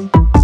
Música